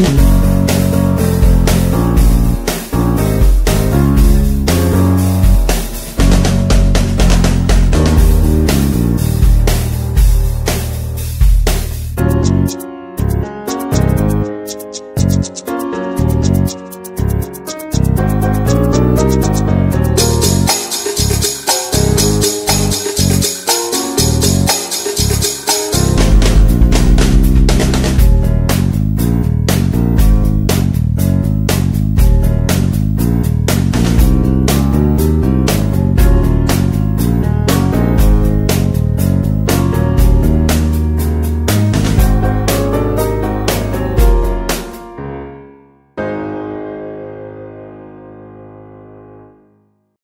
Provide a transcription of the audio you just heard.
you.